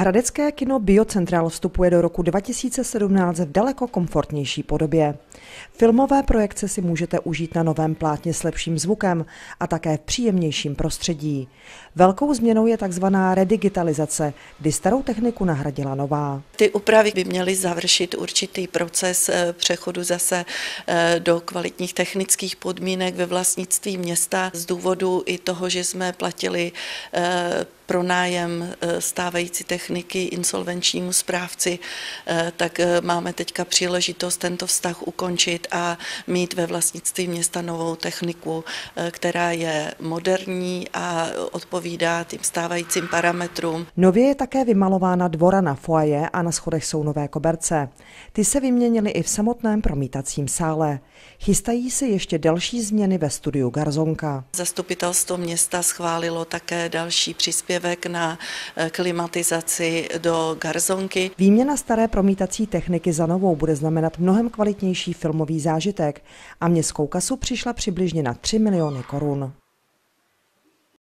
Hradecké kino Biocentral vstupuje do roku 2017 v daleko komfortnější podobě. Filmové projekce si můžete užít na novém plátně s lepším zvukem a také v příjemnějším prostředí. Velkou změnou je takzvaná redigitalizace, kdy starou techniku nahradila nová. Ty úpravy by měly završit určitý proces eh, přechodu zase eh, do kvalitních technických podmínek ve vlastnictví města z důvodu i toho, že jsme platili eh, pronájem stávající techniky insolvenčnímu správci, tak máme teďka příležitost tento vztah ukončit a mít ve vlastnictví města novou techniku, která je moderní a odpovídá tím stávajícím parametrům. Nově je také vymalována dvora na foaje a na schodech jsou nové koberce. Ty se vyměnily i v samotném promítacím sále. Chystají se ještě další změny ve studiu Garzonka. Zastupitelstvo města schválilo také další příspěvek na eh, klimatizaci do Garzonky. Výměna staré promítací techniky za novou bude znamenat mnohem kvalitnější filmový zážitek a městskou kasu přišla přibližně na 3 miliony korun.